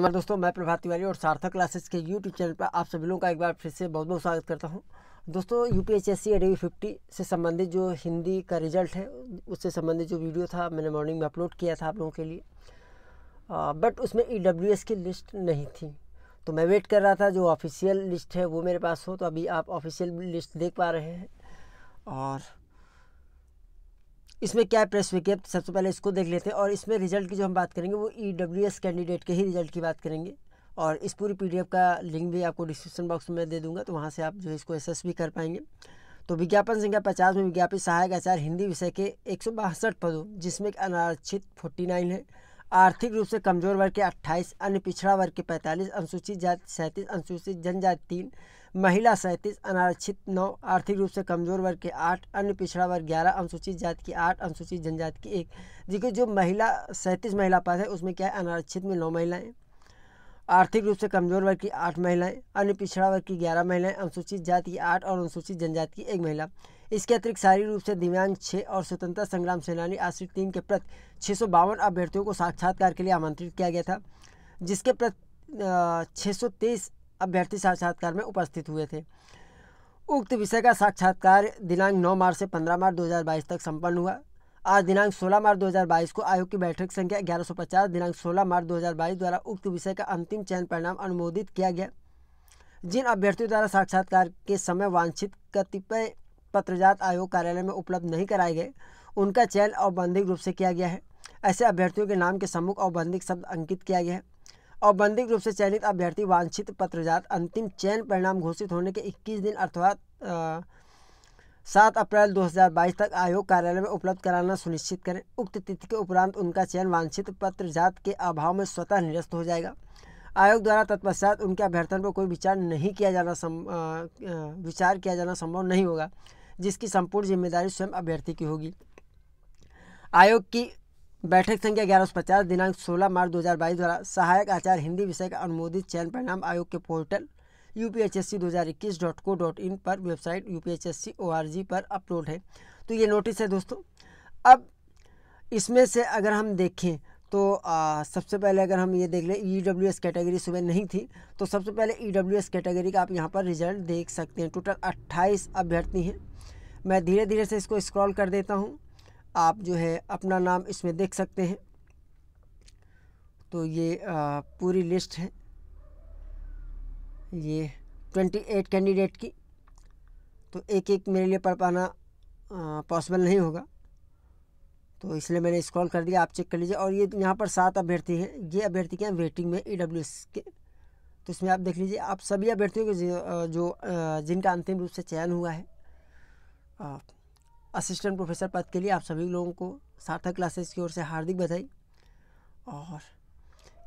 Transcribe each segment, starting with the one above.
नमस्कार दोस्तों मैं प्रभात तिवारी और सार्थक क्लासेस के यूट्यूब चैनल पर आप सभी लोगों का एक बार फिर से बहुत बहुत स्वागत करता हूँ। दोस्तों U P H S C AD fifty से संबंधित जो हिंदी का रिज़ल्ट है उससे संबंधित जो वीडियो था मैंने मॉर्निंग में अपलोड किया था आप लोगों के लिए। आ, बट उसमें ई डब्ल्यू एस की लिस्ट नहीं थी। तो मैं वेट कर रहा था जो ऑफिशियल लिस्ट है वो मेरे पास हो तो अभी आप ऑफिशियल लिस्ट देख पा रहे हैं। और इसमें क्या प्रेस विज्ञप्ति सबसे पहले इसको देख लेते हैं और इसमें रिज़ल्ट की जो हम बात करेंगे वो ई डब्ल्यू एस कैंडिडेट के ही रिज़ल्ट की बात करेंगे। और इस पूरी पीडीएफ का लिंक भी आपको डिस्क्रिप्शन बॉक्स में दे दूँगा तो वहाँ से आप जो है इसको एसेस भी कर पाएँगे। तो विज्ञापन संख्या पचास में विज्ञापित सहायक आचार्य हिंदी विषय के एक सौ बासठ पदों, जिसमें अनारक्षित फोर्टी है। आर्थिक रूप से कमज़ोर वर्ग के अट्ठाईस, अन्य पिछड़ा वर्ग के पैंतालीस, अनुसूचित जाति सैंतीस, अनुसूचित जनजाति तीन महिला सैंतीस, अनारक्षित नौ, आर्थिक रूप से कमज़ोर वर्ग के आठ, अन्य पिछड़ा वर्ग ग्यारह, अनुसूचित जाति की आठ, अनुसूचित जनजाति की एक। देखिए, जो महिला, सैंतीस महिला पद है, उसमें क्या है? अनारक्षित में नौ महिलाएँ। आर्थिक रूप से कमज़ोर वर्ग की आठ महिलाएँ, अन्य पिछड़ा वर्ग की ग्यारह महिलाएँ, अनुसूचित जाति की आठ और अनुसूचित जनजाति की एक महिला। इसके अतिरिक्त शारीरिक रूप से दिव्यांग छः और स्वतंत्रता संग्राम सेनानी आश्रित तीन के प्रति छः सौ बावन अभ्यर्थियों को साक्षात्कार के लिए आमंत्रित किया गया था, जिसके प्रति छः सौ तेईस अभ्यर्थी साक्षात्कार में उपस्थित हुए थे। उक्त विषय का साक्षात्कार दिनांक 9 मार्च से 15 मार्च 2022 तक संपन्न हुआ। आज दिनांक 16 मार्च 2022 को आयोग की बैठक संख्या 1150 दिनांक 16 मार्च 2022 द्वारा उक्त विषय का अंतिम चयन परिणाम अनुमोदित किया गया। जिन अभ्यर्थियों द्वारा साक्षात्कार के समय वांछित कतिपय पत्रजात आयोग कार्यालय में उपलब्ध नहीं कराए गए, उनका चयन औबंधिक रूप से किया गया है। ऐसे अभ्यर्थियों के नाम के सम्मुख औबंधिक शब्द अंकित किया गया है। औबंधिक रूप से चयनित अभ्यर्थी वांछित पत्रजात अंतिम चयन परिणाम घोषित होने के 21 दिन अर्थात सात अप्रैल 2022 तक आयोग कार्यालय में उपलब्ध कराना सुनिश्चित करें। उक्त तिथि के उपरांत उनका चयन वांछित पत्रजात के अभाव में स्वतः निरस्त हो जाएगा। आयोग द्वारा तत्पश्चात उनके अभ्यर्थन पर कोई विचार नहीं किया जाना सम, आ, विचार किया जाना संभव नहीं होगा जिसकी संपूर्ण ज़िम्मेदारी स्वयं अभ्यर्थी की होगी। आयोग की बैठक संख्या ग्यारह सौ पचास दिनांक 16 मार्च 2022 द्वारा सहायक आचार्य हिंदी विषय का अनुमोदित चयन परिणाम आयोग के portal U P H S C दो हज़ार इक्कीस डॉट को डॉट इन पर website U P H S C O R G पर अपलोड है। तो ये नोटिस है दोस्तों। अब इसमें से अगर हम देखें तो आ, सबसे पहले अगर हम ये देख लें ई डब्ल्यू एस कैटेगरी सुबह नहीं थी तो सबसे पहले ई डब्ल्यू एस कैटेगरी का आप यहाँ पर रिज़ल्ट देख सकते हैं। टोटल अट्ठाईस अभ्यर्थी हैं। मैं धीरे धीरे से इसको स्क्रॉल कर देता हूँ। आप जो है अपना नाम इसमें देख सकते हैं। तो ये पूरी लिस्ट है। ये ट्वेंटी एट कैंडिडेट की। तो एक एक मेरे लिए पढ़ पाना पॉसिबल नहीं होगा। तो इसलिए मैंने स्क्रॉल कर दिया, आप चेक कर लीजिए। और ये यहाँ पर सात अभ्यर्थी हैं। ये अभ्यर्थी क्या वेटिंग में ई डब्ल्यू एस के। तो इसमें आप देख लीजिए, आप सभी अभ्यर्थियों के जो जिनका अंतिम रूप से चयन हुआ है असिस्टेंट प्रोफेसर पद के लिए आप सभी लोगों को सार्थक क्लासेस की ओर से हार्दिक बधाई। और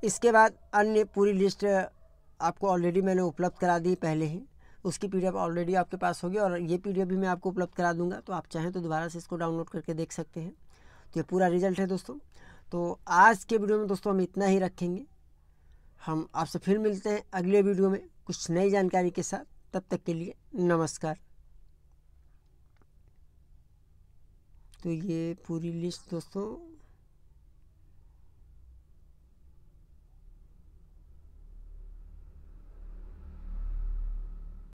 इसके बाद अन्य पूरी लिस्ट आपको ऑलरेडी मैंने उपलब्ध करा दी पहले ही। उसकी पीडीएफ ऑलरेडी आपके पास होगी और ये पीडीएफ भी मैं आपको उपलब्ध करा दूँगा। तो आप चाहें तो दोबारा से इसको डाउनलोड करके देख सकते हैं। तो ये पूरा रिज़ल्ट है दोस्तों। तो आज के वीडियो में दोस्तों हम इतना ही रखेंगे। हम आपसे फिर मिलते हैं अगले वीडियो में कुछ नई जानकारी के साथ। तब तक के लिए नमस्कार। तो ये पूरी लिस्ट दोस्तों